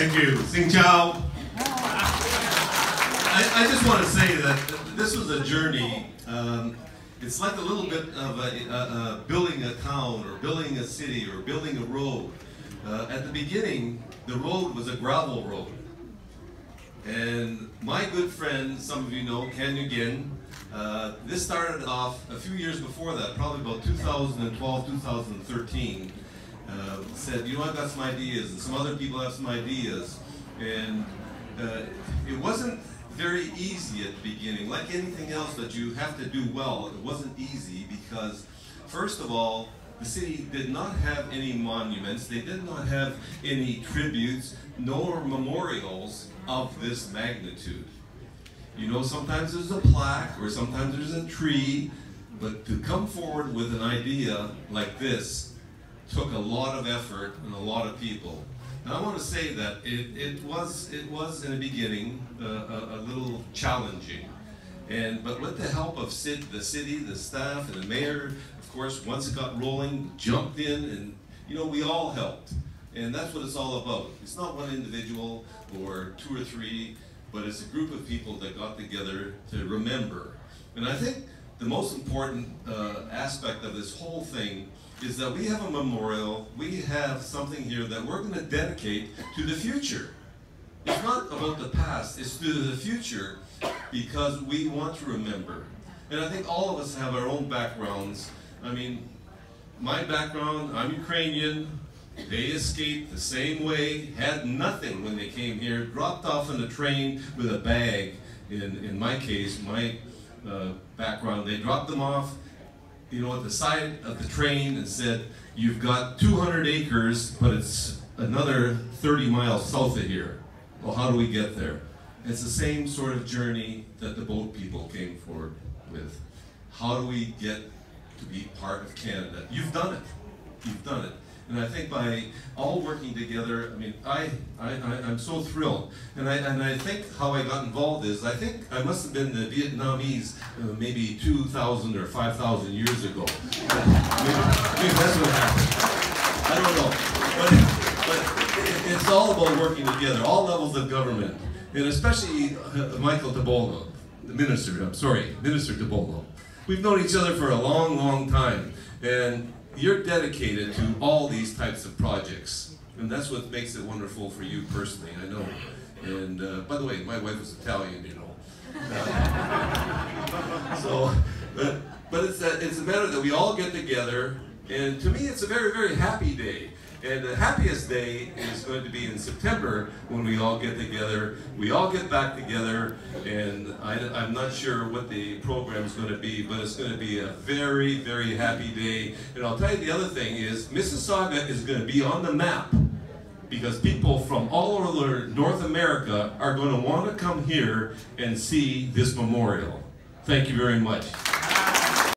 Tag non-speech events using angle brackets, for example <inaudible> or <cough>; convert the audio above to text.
Thank you. Sing Chao. I, I just want to say that this was a journey. Um, it's like a little bit of a, a, a building a town or building a city or building a road. Uh, at the beginning, the road was a gravel road. And my good friend, some of you know, Ken Nguyen, uh, this started off a few years before that, probably about 2012, 2013. Uh, said, you know, I've got some ideas, and some other people have some ideas. And uh, it wasn't very easy at the beginning. Like anything else that you have to do well, it wasn't easy because, first of all, the city did not have any monuments, they did not have any tributes, nor memorials of this magnitude. You know, sometimes there's a plaque or sometimes there's a tree, but to come forward with an idea like this took a lot of effort and a lot of people. And I want to say that it, it was it was in the beginning uh, a, a, little challenging, and but with the help of Sid, the city, the staff, and the mayor, of course, once it got rolling, jumped in, and you know we all helped, and that's what it's all about. It's not one individual or two or three, but it's a group of people that got together to remember. And I think the most important uh, aspect of this whole thing is that we have a memorial, we have something here that we're going to dedicate to the future. It's not about the past, it's to the future because we want to remember. And I think all of us have our own backgrounds. I mean, my background, I'm Ukrainian. They escaped the same way, had nothing when they came here, dropped off in a train with a bag. In, in my case, my uh, background, they dropped them off you know, at the side of the train and said, you've got 200 acres, but it's another 30 miles south of here. Well, how do we get there? It's the same sort of journey that the boat people came forward with. How do we get to be part of Canada? You've done it. You've done it. And I think by all working together, I mean, I, I, I, am so thrilled. And I, and I think how I got involved is, I think I must have been the Vietnamese uh, maybe 2,000 or 5,000 years ago. maybe, maybe that's what happened. I don't know. But, but it's all about working together, all levels of government. And especially uh, Michael Tibollo, the minister, I'm sorry, Minister Tibollo. We've known each other for a long, long time. And you're dedicated to all these types of projects. And that's what makes it wonderful for you personally, I know. And uh, by the way, my wife is Italian, you know. <laughs> So, but, but it's, a, it's a matter that we all get together, and to me it's a very, very happy day. And the happiest day is going to be in September when we all get together. We all get back together, and I, am not sure what the program is going to be, but it's going to be a very, very happy day. And I'll tell you the other thing is Mississauga is going to be on the map because people from all over North America are going to want to come here and see this memorial. Thank you very much.